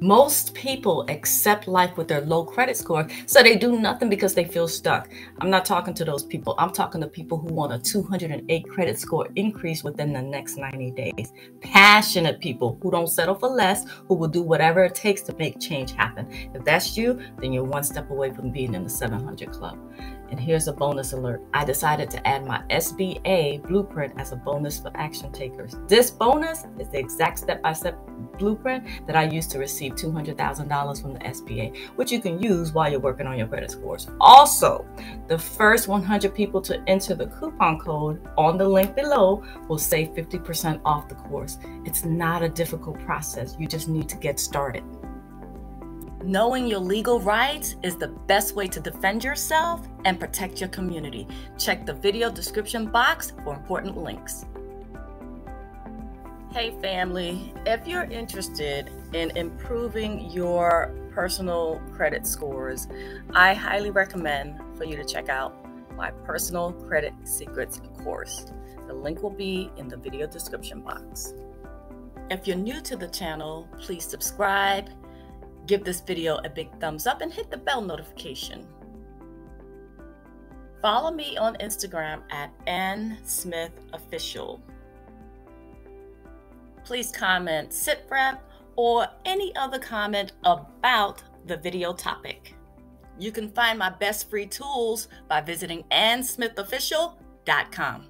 Most people accept life with their low credit score, so they do nothing because they feel stuck. I'm not talking to those people. I'm talking to people who want a 208 credit score increase within the next 90 days. Passionate people who don't settle for less, who will do whatever it takes to make change happen. If that's you, then you're one step away from being in the 700 club. And here's a bonus alert. I decided to add my SBA blueprint as a bonus for action takers. This bonus is the exact step by step blueprint that I used to receive $200,000 from the SBA, which you can use while you're working on your credit scores. Also, the first 100 people to enter the coupon code on the link below will save 50% off the course. It's not a difficult process, you just need to get started. Knowing your legal rights is the best way to defend yourself and protect your community. Check the video description box for important links. Hey, family, if you're interested in improving your personal credit scores, I highly recommend for you to check out my Personal Credit Secrets course. The link will be in the video description box. If you're new to the channel, please subscribe, give this video a big thumbs up, and hit the bell notification. Follow me on Instagram at N Smith Official please comment SITREP or any other comment about the video topic. You can find my best free tools by visiting annsmithofficial.com.